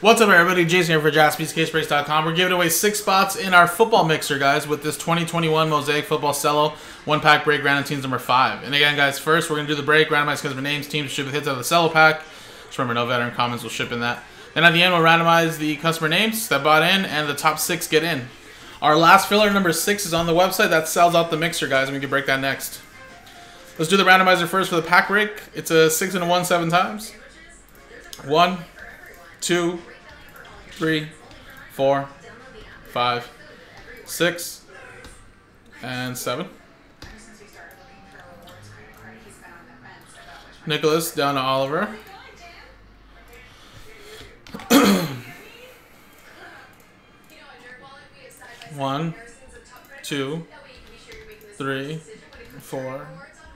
What's up, everybody? Jason here for JaspysCaseBreaks.com. We're giving away six spots in our football mixer, guys, with this 2021 Mosaic Football Cello one pack break random teams number five. And again, guys, first we're going to do the break, randomize customer names, teams ship with hits out of the cello pack. Just remember, no veteran comments will ship in that. Then at the end, we'll randomize the customer names that bought in, and the top six get in. Our last filler, number six, is on the website. That sells out the mixer, guys, and we can break that next. Let's do the randomizer first for the pack break. It's a six and a one seven times. One, two, three, four, five, six, and seven. Nicholas down to Oliver. One, two, three, four,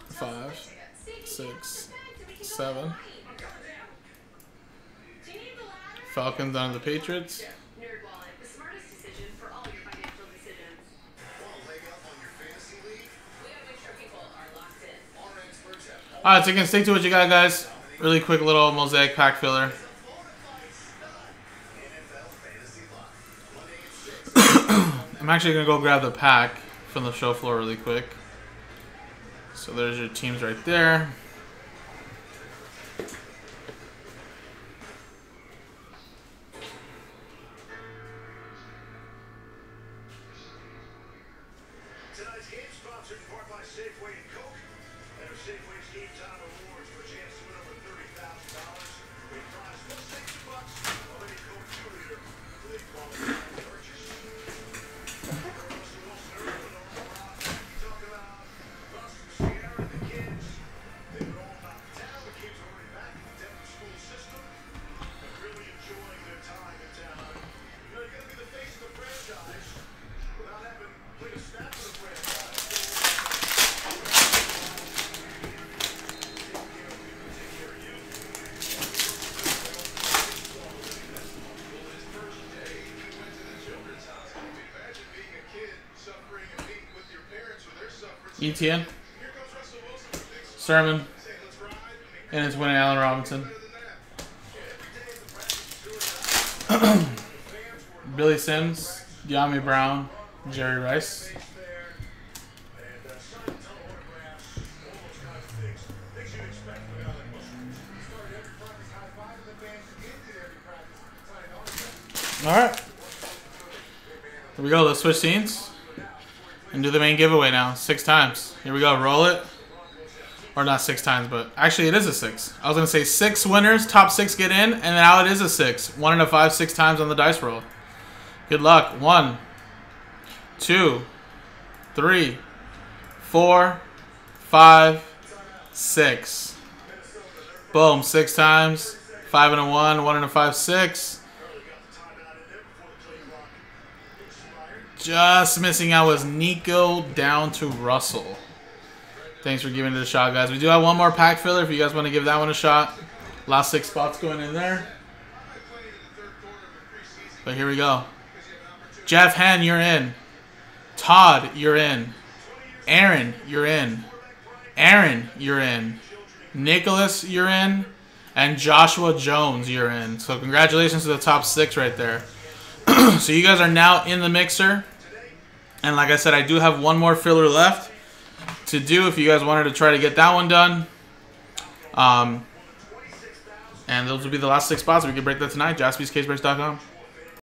five, six, seven. Falcons on the Patriots. NerdWallet, the smartest decision for all your financial decisions. We gotta make sure people are locked in. All right, so you can stick to what you got, guys. Really quick little mosaic pack filler. I'm actually gonna go grab the pack from the show floor really quick. So there's your teams right there. In part by Safeway and Coke. Enter Safeway's Game Time Rewards Etienne, Sermon, and it's winning Allen Robinson. Billy Sims, Yami Brown, Jerry Rice. All right. Here we go. Let's switch scenes and do the main giveaway now. Six times. Here we go. Roll it. Or not six times, but actually it is a six. I was going to say six winners, top six get in, and now it is a six. One and a five, six times on the dice roll. Good luck. One, two, three, four, five, six. Boom. Six times. Five and a one, one and a five, six. Just missing out was Nico down to Russell. Thanks for giving it a shot, guys. We do have one more pack filler if you guys want to give that one a shot. Last six spots going in there. But here we go. Jeff Hen, you're in. Todd, you're in. Aaron, you're in. Aaron, you're in. Nicholas, you're in. And Joshua Jones, you're in. So congratulations to the top six right there. so you guys are now in the mixer. And like I said, I do have one more filler left to do if you guys wanted to try to get that one done. Um, and those will be the last six spots. We can break that tonight. JaspysCaseBreaks.com.